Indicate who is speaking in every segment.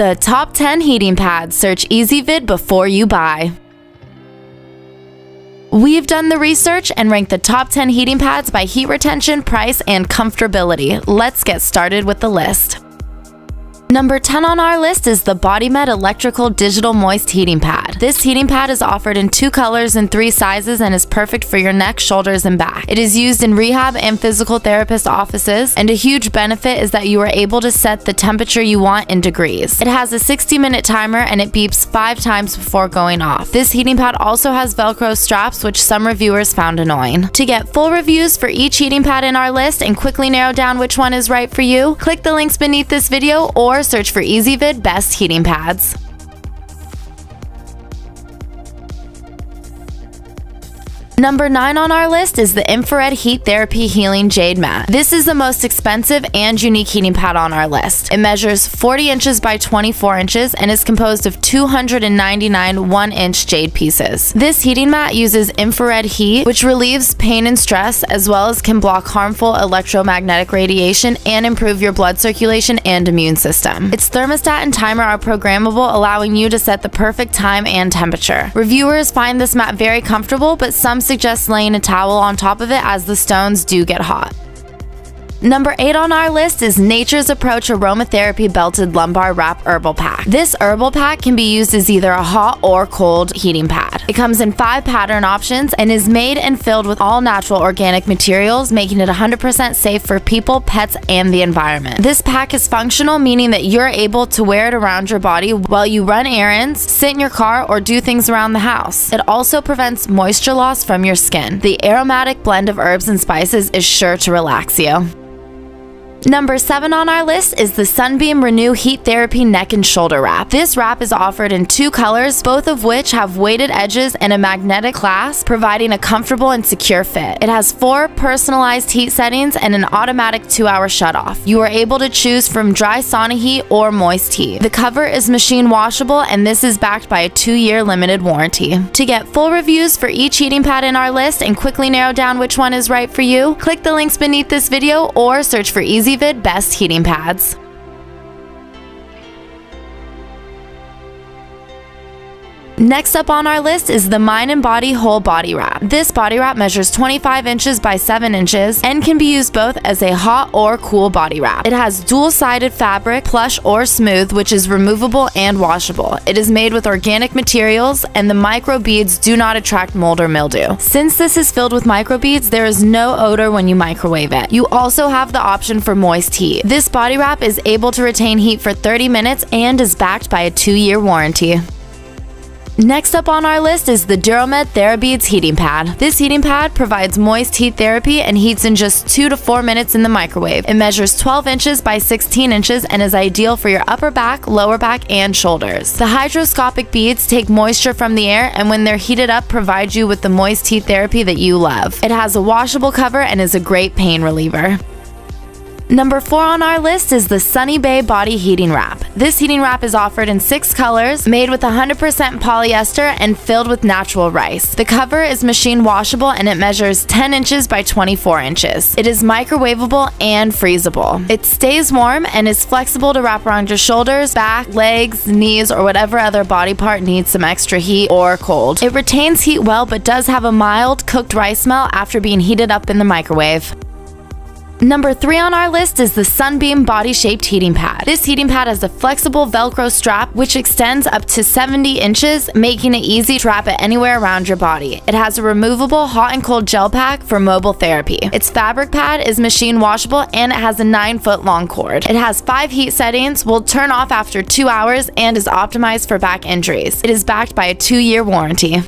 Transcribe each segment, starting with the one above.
Speaker 1: The top 10 heating pads. Search Ezvid before you buy. We've done the research and ranked the top 10 heating pads by heat retention, price, and comfortability. Let's get started with the list. Number 10 on our list is the BodyMed Electrical Digital Moist Heating Pad. This heating pad is offered in two colors and three sizes and is perfect for your neck, shoulders, and back. It is used in rehab and physical therapist offices, and a huge benefit is that you are able to set the temperature you want in degrees. It has a 60 minute timer and it beeps five times before going off. This heating pad also has Velcro straps, which some reviewers found annoying. To get full reviews for each heating pad in our list and quickly narrow down which one is right for you, click the links beneath this video or or search for Ezvid Best Heating Pads. Number 9 on our list is the Infrared Heat Therapy Healing Jade Mat. This is the most expensive and unique heating pad on our list. It measures 40 inches by 24 inches and is composed of 299 1-inch jade pieces. This heating mat uses infrared heat, which relieves pain and stress, as well as can block harmful electromagnetic radiation and improve your blood circulation and immune system. Its thermostat and timer are programmable, allowing you to set the perfect time and temperature. Reviewers find this mat very comfortable, but some suggest laying a towel on top of it as the stones do get hot. Number 8 on our list is Nature's Approach Aromatherapy Belted Lumbar Wrap Herbal Pack. This herbal pack can be used as either a hot or cold heating pad. It comes in five pattern options and is made and filled with all natural organic materials, making it 100% safe for people, pets, and the environment. This pack is functional, meaning that you're able to wear it around your body while you run errands, sit in your car, or do things around the house. It also prevents moisture loss from your skin. The aromatic blend of herbs and spices is sure to relax you. Number 7 on our list is the Sunbeam Renew Heat Therapy Neck and Shoulder Wrap. This wrap is offered in two colors, both of which have weighted edges and a magnetic clasp, providing a comfortable and secure fit. It has four personalized heat settings and an automatic 2-hour shutoff. You are able to choose from dry sauna heat or moist heat. The cover is machine washable and this is backed by a 2-year limited warranty. To get full reviews for each heating pad in our list and quickly narrow down which one is right for you, click the links beneath this video or search for Easy Ezvid Best Heating Pads. Next up on our list is the Mind and Body Whole Body Wrap. This body wrap measures 25 inches by 7 inches and can be used both as a hot or cool body wrap. It has dual-sided fabric, plush or smooth, which is removable and washable. It is made with organic materials and the micro beads do not attract mold or mildew. Since this is filled with micro beads, there is no odor when you microwave it. You also have the option for moist heat. This body wrap is able to retain heat for 30 minutes and is backed by a 2-year warranty. Next up on our list is the Duramed TheraBeads heating pad. This heating pad provides moist heat therapy and heats in just 2 to 4 minutes in the microwave. It measures 12 inches by 16 inches and is ideal for your upper back, lower back, and shoulders. The hydroscopic beads take moisture from the air and when they're heated up provide you with the moist heat therapy that you love. It has a washable cover and is a great pain reliever. Number 4 on our list is the Sunny Bay Body Heating Wrap. This heating wrap is offered in 6 colors, made with 100% polyester and filled with natural rice. The cover is machine washable and it measures 10 inches by 24 inches. It is microwavable and freezable. It stays warm and is flexible to wrap around your shoulders, back, legs, knees, or whatever other body part needs some extra heat or cold. It retains heat well but does have a mild cooked rice smell after being heated up in the microwave. Number three on our list is the Sunbeam Body Shaped Heating Pad. This heating pad has a flexible Velcro strap which extends up to 70 inches, making it easy to wrap it anywhere around your body. It has a removable hot and cold gel pack for mobile therapy. Its fabric pad is machine washable and it has a 9 foot long cord. It has 5 heat settings, will turn off after 2 hours, and is optimized for back injuries. It is backed by a 2 year warranty.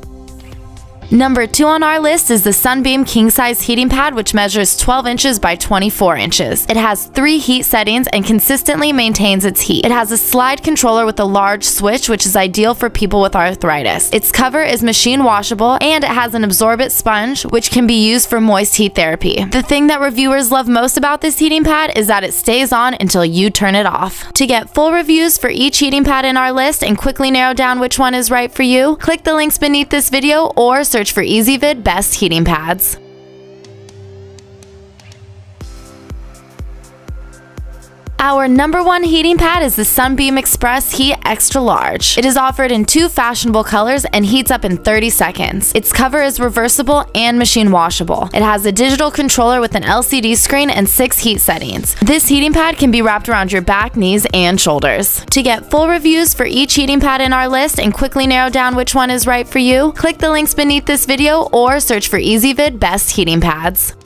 Speaker 1: Number 2 on our list is the Sunbeam King Size Heating Pad, which measures 12 inches by 24 inches. It has three heat settings and consistently maintains its heat. It has a slide controller with a large switch, which is ideal for people with arthritis. Its cover is machine washable and it has an absorbent sponge, which can be used for moist heat therapy. The thing that reviewers love most about this heating pad is that it stays on until you turn it off. To get full reviews for each heating pad in our list and quickly narrow down which one is right for you, click the links beneath this video or search for Ezvid Best Heating Pads. Our number one heating pad is the Sunbeam Express Heat Extra Large. It is offered in two fashionable colors and heats up in 30 seconds. Its cover is reversible and machine washable. It has a digital controller with an LCD screen and six heat settings. This heating pad can be wrapped around your back, knees, and shoulders. To get full reviews for each heating pad in our list and quickly narrow down which one is right for you, click the links beneath this video or search for Ezvid Best Heating Pads.